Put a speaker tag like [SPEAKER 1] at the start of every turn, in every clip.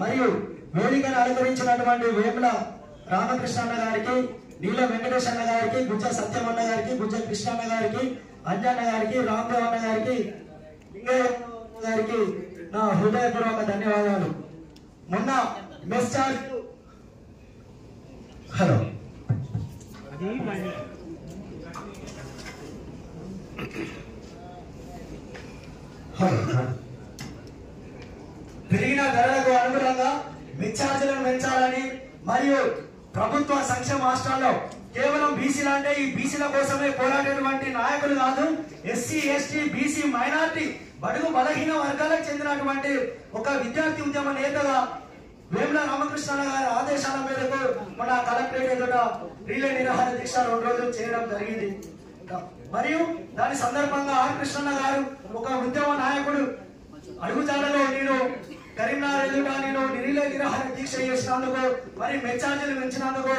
[SPEAKER 1] మరియు వేదికను అలంకరించినటువంటి వేముల రామకృష్ణ అన్న గారికి నీల వెంకటేష్ అన్న గారికి గుజ్జ సత్యమన్న అన్న గారికి గుజ్జ కృష్ణన్న గారికి అంజన్న గారికి రామదేవ్ అన్న గారికి గారికి నా హృదయపూర్వక ధన్యవాదాలు. మొన్న మెస్ హలో. హలో. మిచ్ఛార్జీలను పెంచాలని మరియు ప్రభుత్వ సంక్షేమ రాష్ట్రాల్లో కేవలం బీసీలు అంటే ఈ బీసీల కోసమే పోరాడేటువంటి నాయకులు కాదు ఎస్సీ ఎస్టీ బీసీ మైనార్టీ బడుగు బలహీన వర్గాలకు చెందినటువంటి ఒక విద్యార్థి ఉద్యమ నేతగా వేముల రామకృష్ణ గారి ఆదేశాల మేరకు మన కలెక్టరేట్ ఎదుట రిలే నిరాహార దీక్ష రెండు రోజులు చేయడం జరిగింది. మరియు దాని సందర్భంగా ఆర్ కృష్ణన్న గారు ఒక ఉద్యమ నాయకుడు అడుగుజాడలో నేను కరీంనగర్ ఎదుట నేను నిరీల నిరాహార దీక్ష చేసినందుకు మరి మెచ్చార్జీలు పెంచినందుకు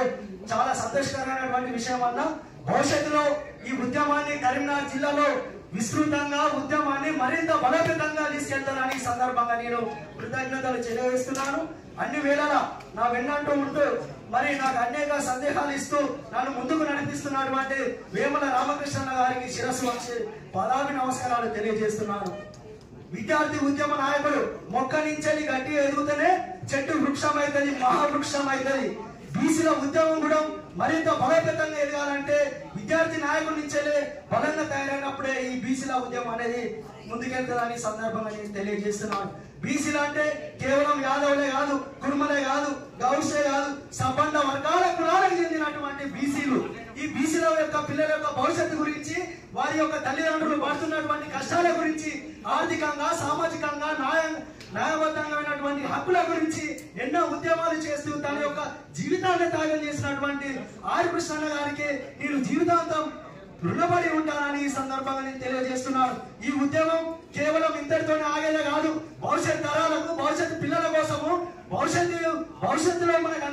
[SPEAKER 1] చాలా సంతోషకరమైనటువంటి విషయం అన్న. భవిష్యత్తులో ఈ ఉద్యమాన్ని కరీంనగర్ జిల్లాలో విస్తృతంగా ఉద్యమాన్ని మరింత బలోపేతంగా తీసుకెళ్తానని సందర్భంగా నేను కృతజ్ఞతలు తెలియజేస్తున్నాను. అన్ని వేళలా నా వెన్నంటూ ఉంటూ మరి నాకు అనేక సందేహాలు ఇస్తూ నన్ను ముందుకు నడిపిస్తున్నటువంటి వేముల రామకృష్ణ గారికి శిరస్సు వచ్చి పదాభి నమస్కారాలు తెలియజేస్తున్నాను. విద్యార్థి ఉద్యమ నాయకులు మొక్క నుంచి గట్టి ఎదుగుతూనే చెట్టు వృక్షం అవుతుంది మహావృక్షం అవుతుంది బీసీల ఉద్యమం కూడా మరింత బలోపేతంగా ఎదగాలంటే విద్యార్థి నాయకుడి నుంచే బలంగా తయారైనప్పుడే ఈ బీసీల ఉద్యమం అనేది ముందుకెళ్తుందని సందర్భంగా నేను తెలియజేస్తున్నాను. బీసీలు అంటే కేవలం యాదవులే కాదు కుర్మలే కాదు గౌసే కాదు సంబంధ వర్గాల కులాలకు చెందినటువంటి బీసీలు. ఈ బీసీల యొక్క పిల్లల యొక్క భవిష్యత్తు గురించి వారి యొక్క తల్లిదండ్రులు పడుతున్నటువంటి కష్టాల గురించి ఆర్థికంగా సామాజికంగా న్యాయ న్యాయబద్ధమైనటువంటి హక్కుల గురించి ఎన్నో ఉద్యమాలు చేస్తూ తన యొక్క జీవితాన్ని త్యాగం చేసినటువంటి ఆర్ కృష్ణ గారికి నేను జీవితాంతం రుణపడి ఉంటానని ఈ సందర్భంగా నేను తెలియజేస్తున్నాను. ఈ ఉద్యమం కేవలం ఇంతటితోనే ఆగేదే కాదు భవిష్యత్ తరాలకు భవిష్యత్ పిల్లల కోసము భవిష్యత్తు భవిష్యత్తులో మనకు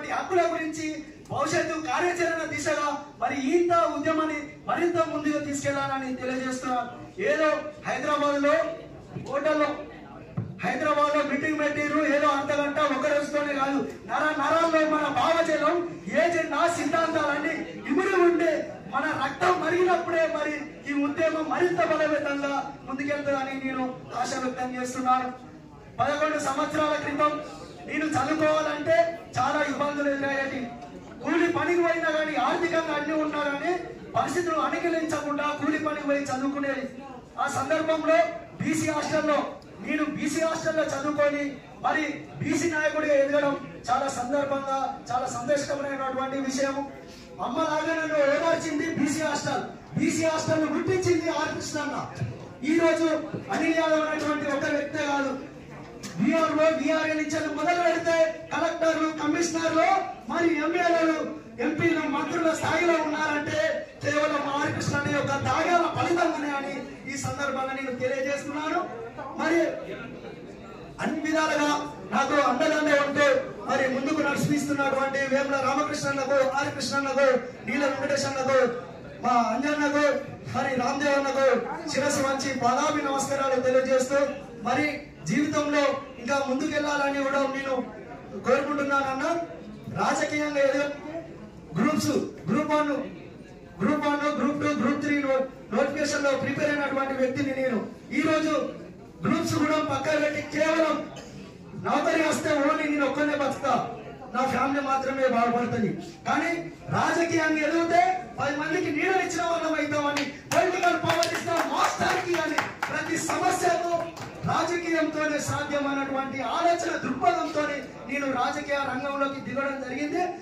[SPEAKER 1] ఉన్నటువంటి హక్కుల గురించి భవిష్యత్తు కార్యాచరణ దిశగా మరి ఈత ఉద్యమాన్ని మరింత ముందుగా తీసుకెళ్ళాలని తెలియజేస్తున్నాను ఏదో హైదరాబాద్లో హోటల్లో హైదరాబాద్లో మీటింగ్ పెట్టిరు ఏదో అంతగంట ఒక రోజుతోనే కాదు. నర నరాల్లో మన భావజలం నా సిద్ధాంతాలన్నీ ఇమిడి ఉంటే మన రక్తం మరిగినప్పుడే మరి ఈ ఉద్యమం మరింత బలవేతంగా ముందుకెళ్తుందని నేను ఆశ వ్యక్తం చేస్తున్నాను. పదకొండు సంవత్సరాల క్రితం నేను చదువుకోవాలంటే చాలా ఇబ్బందులు ఎదురయ్యాయి. కూలి పనికి పోయినా కానీ ఆర్థికంగా అన్ని ఉన్నా కానీ పరిస్థితులు అనుకూలించకుండా కూలి పనికి పోయి చదువుకునేది ఆ సందర్భంలో బీసీ హాస్టల్లో నేను బీసీ హాస్టల్లో చదువుకొని మరి బీసీ నాయకుడిగా ఎదగడం చాలా సందర్భంగా చాలా సంతోషకరమైనటువంటి విషయం. అమ్మలాగా నన్ను ఓదార్చింది బీసీ హాస్టల్. బీసీ హాస్టల్ గుర్తించింది ఆర్ ఈ రోజు అనిల్ యాదవ్ అనేటువంటి ఒక వ్యక్తే కాదు. బీఆర్ఓ నుంచి మొదలు పెడితే కలెక్టర్లు కమిషనర్లు మరి ఎమ్మెల్యేలు ఎంపీలు మంత్రుల స్థాయిలో ఉన్నారంటే కేవలం ఆర్ అనే యొక్క త్యాగాల ఫలితంగానే అని ఈ సందర్భంగా నేను తెలియజేస్తున్నాను. మరి అన్ని విధాలుగా నాకు అండగానే ఉంటూ మరి ముందుకు నడిపిస్తున్నటువంటి వేముల రామకృష్ణన్నకు ఆర్ నీల వెంకటేశన్నకు మా అంజన్నకు మరి రామ్దేవన్నకు శిరస్సు మంచి పాదాభి నమస్కారాలు తెలియజేస్తూ మరి జీవితంలో ఇంకా ముందుకెళ్ళాలని కూడా నేను కోరుకుంటున్నానన్న రాజకీయంగా ఏదో groups group one group one group two group three నోటిఫికేషన్లో ప్రిపేర్ అయినటువంటి వ్యక్తిని నేను ఈ రోజు గ్రూప్స్ కూడా పక్కన పెట్టి కేవలం నౌకరీ వస్తే ఓన్లీ నేను ఒక్కనే బతుకుతా. నా ఫ్యామిలీ మాత్రమే బాగుపడుతుంది. కానీ రాజకీయాన్ని ఎదిగితే పది మందికి నీడలు ఇచ్చిన వాళ్ళం అవుతామని పొలిటికల్ పవర్ ఇస్తాం మాస్టర్ అని సాధ్యమైనటువంటి ఆలోచన దృక్పథంతో నేను రాజకీయ రంగంలోకి దిగడం జరిగింది.